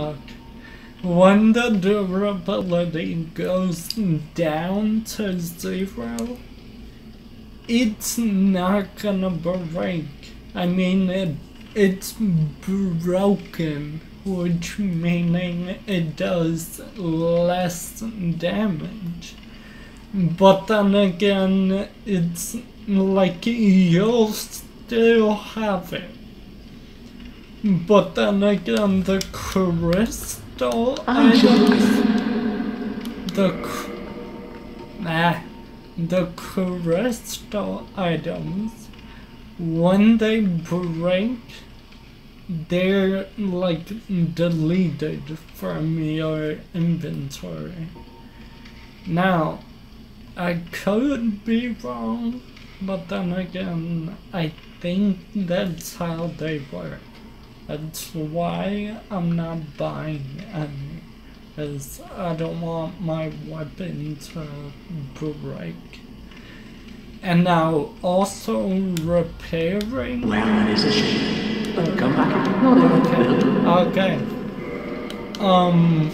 Okay. When the durability goes down to zero, it's not gonna break. I mean, it, it's broken, which meaning it does less damage. But then again, it's like you'll still have it. But then again, the crystal ah, items, the nah, the crystal items, when they break, they're like deleted from your inventory. Now, I could be wrong, but then again, I think that's how they work. That's why I'm not buying any, because I don't want my weapon to break. And now also repairing. Well, that is a shame. But come back. No, no, Okay. Um,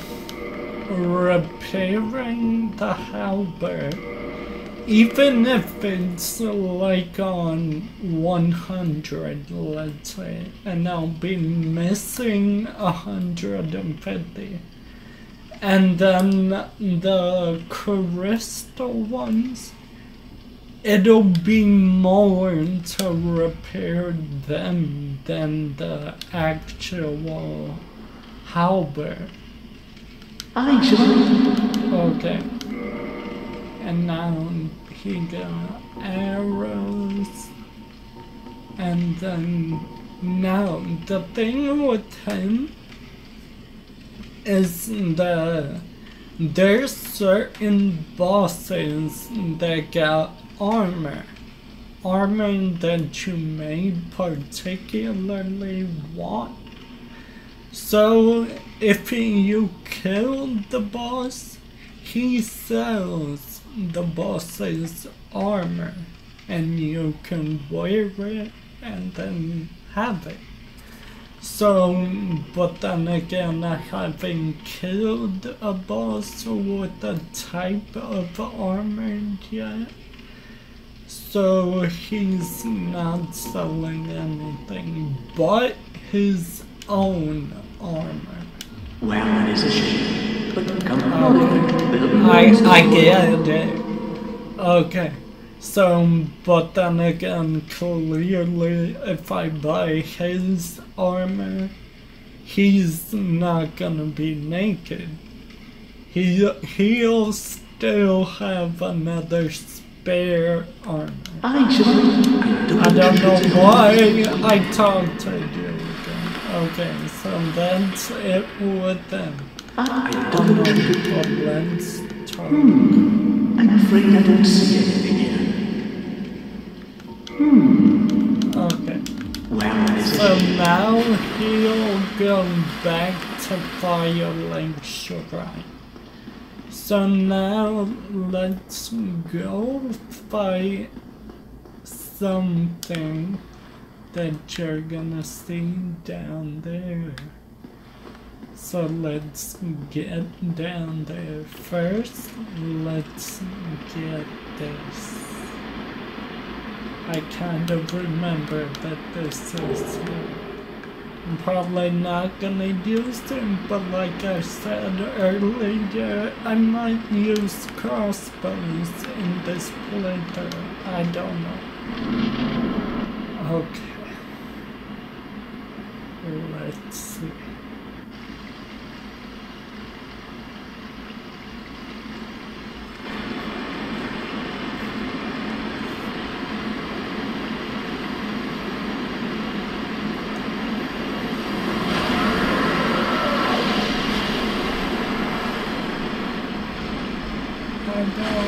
repairing the halberd, even if it's like on 100, let's say, and I'll be missing 150. And then the crystal ones, it'll be more to repair them than the actual halberd. I should. Okay. And now he got arrows. And then now the thing with him is that there's certain bosses that got armor. Armor that you may particularly want. So if you kill the boss, he sells the boss's armor and you can wear it and then have it. So, but then again, I haven't killed a boss with a type of armor yet. So he's not selling anything but his own armor. Well, that is a shame. But come back. I, I get it. Okay. So, um, but then again, clearly, if I buy his armor, he's not gonna be naked. He, he'll still have another spare armor. I should. I don't know why I talked to you again. Okay, so that's it with them. I don't know. but let's talk. I'm afraid I don't see anything here. Hmm. Okay. Well, that is a So now he'll go back to Firelink Shrine. So now let's go fight something that you're gonna see down there. So let's get down there. First, let's get this. I kind of remember that this is I'm probably not gonna use them, but like I said earlier, I might use crossbows in this playthrough. I don't know. Okay. Let's see. I know.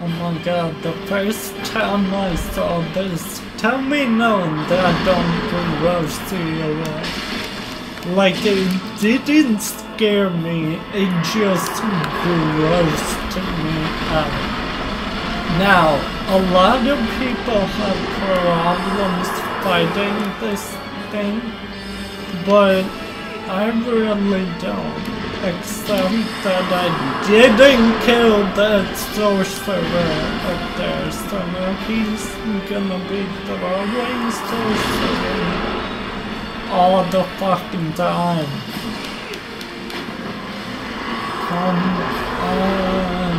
Oh my god, the first time I saw this, tell me no that I don't gross to your Like it didn't scare me. It just grossed me out. Now, a lot of people have problems fighting this thing, but I really don't. Except that I didn't kill that sorcerer up there, so now he's gonna be the throwing sorcery all the fucking time. Come on.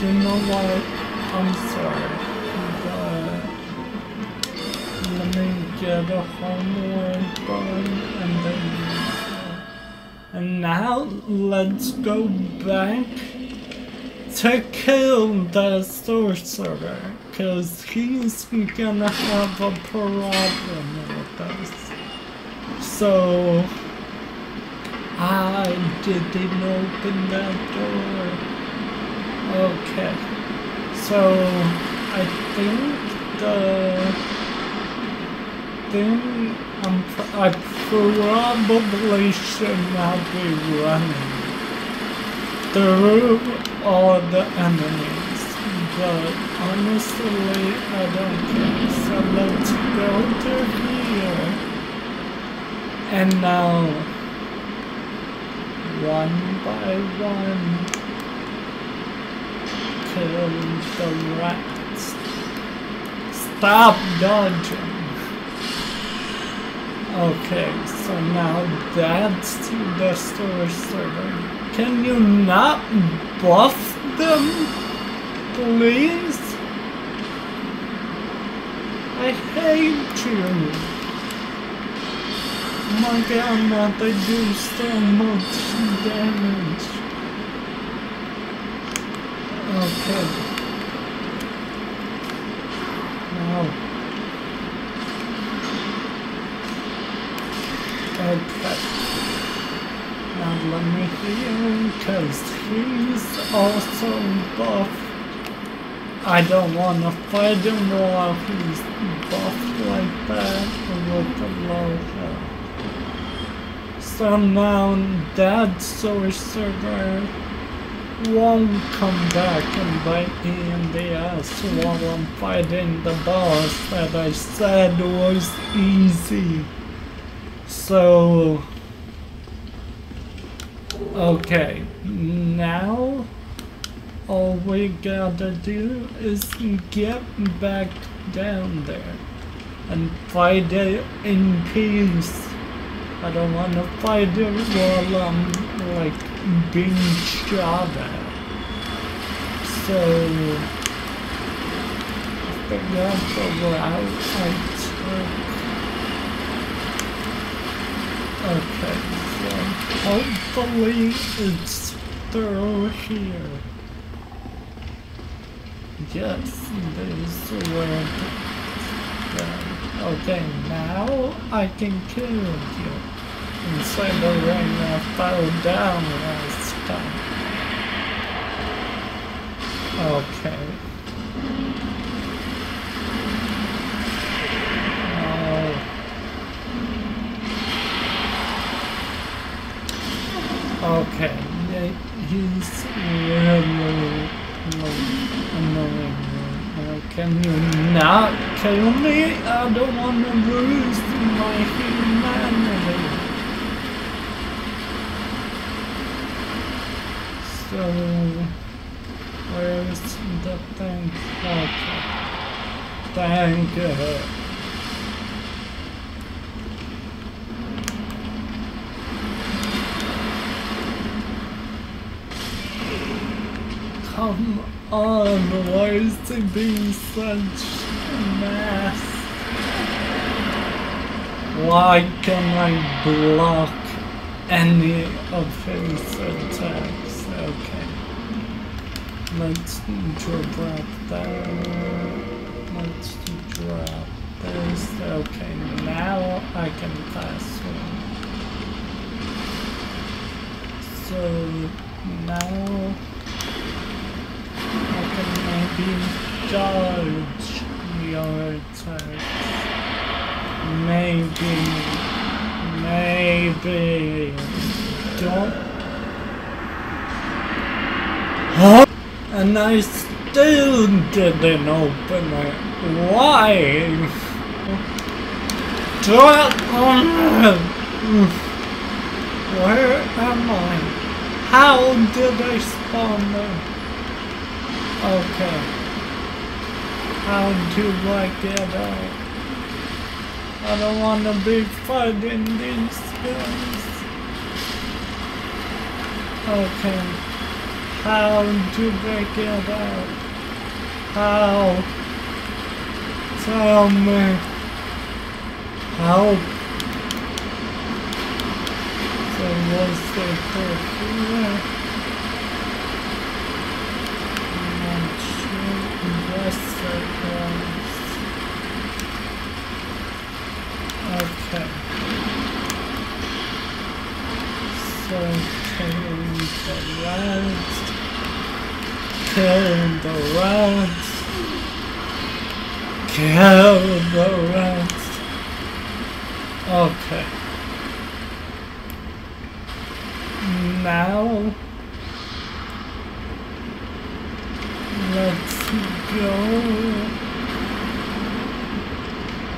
You know what? I'm sorry, and then. And now let's go back to kill the sorcerer, cause he's gonna have a problem with us. So I didn't open that door. Okay, so I think the thing I'm, I probably should not be running through all the enemies, but honestly, I don't care. So let's go to here. And now, one by one, kill the rats. Stop dodging. Okay, so now that's the sorcerer. Can you not buff them, please? I hate you. My god, they do so much damage. Okay. Now. Okay. Now let me heal, cause he's also buffed. I don't wanna fight him while he's buff like that with the low health. So now that sorcerer won't come back and bite me in the ass while I'm fighting the boss that I said was easy. So, okay, now all we gotta do is get back down there and fight it in peace. I don't wanna fight it while I'm like being shot at. So, I that's the route I took. Okay, so hopefully it's through here. Yes, where Okay, now I can kill you. Instead of when I fell down last time. Okay. Oh. Okay, annoying. Uh, can you not kill me? I don't want to lose my humanity. So, where's the thing? Okay. Thank you. Come on, why is it being such a mess? Why can I block any of his attacks? Okay. Let's drop that. Let's drop this. Okay, now I can pass one. So now maybe dodge your attacks. Maybe maybe don't. Huh? And I still didn't open it. Why? Where am I? How did I spawn there? Okay. How do I get out? I don't want to be fighting these guys. Okay. How do I get out? How? Tell me. Help. So was there here? I'm not Okay. So killing the rats. Kill the rats. Kill the rats. Okay. Now let's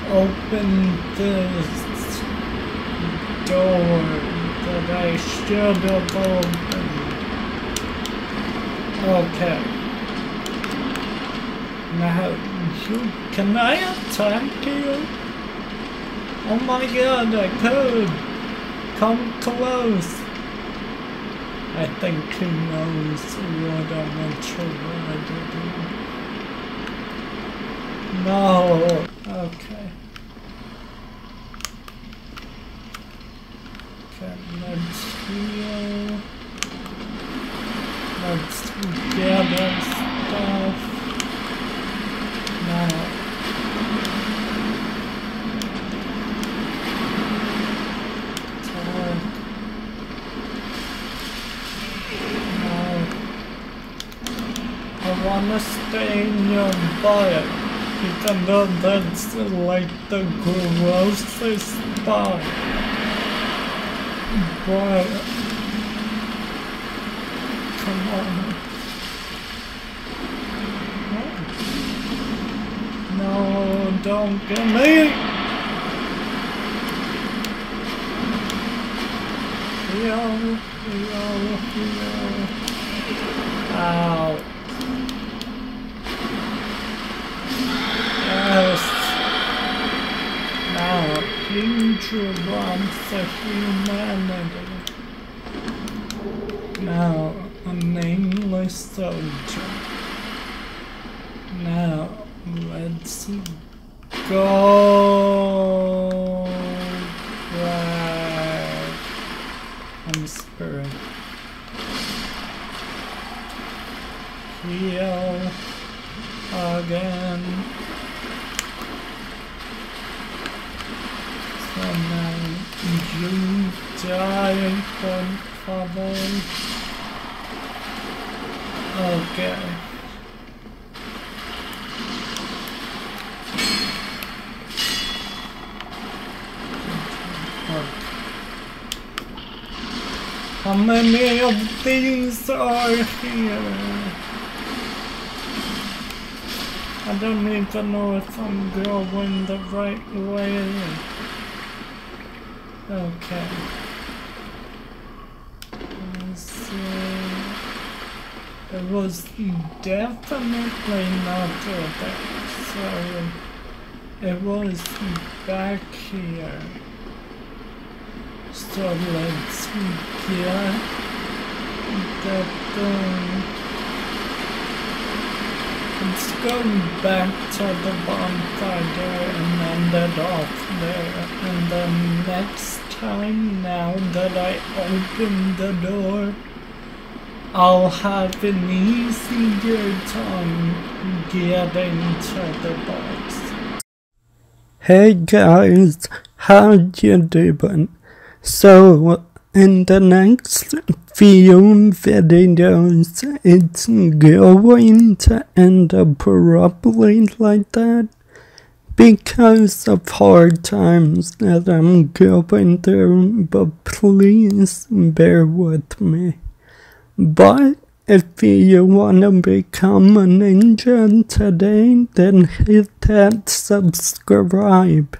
open this door that I should have opened. Okay. Now, you, can I attack you? Oh my god, I could! Come close! I think he knows what I'm gonna to do. No! Okay. Okay, let's heal. Let's gather stuff. Now. Talk. Now. I wanna stay nearby it. Even though that's like the grossest spot. But come on. No, don't get me! Yo, yo, yo. Ow. Yes. Now, huge wants of humanity. Now, a nameless soldier. Now, let's go back. I'm spirit. Heal again. So now die from cover. Okay. How many of these are here? I don't even know if I'm going the right way. Okay. See. It was definitely not there, so it was back here. So let's get that thing. Let's go back to the bonfire and end it off there. And then next time, now that I open the door, I'll have an easier time getting to the box. Hey guys, how you doing? So, in the next few videos, it's going to end up probably like that. Because of hard times that I'm going through, but please bear with me. But if you want to become a ninja today, then hit that subscribe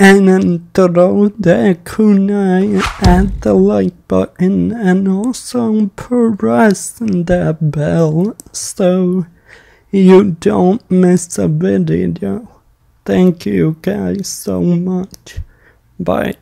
and then throw that kunai at the like button and also press that bell so you don't miss a video. Thank you guys so much. Bye.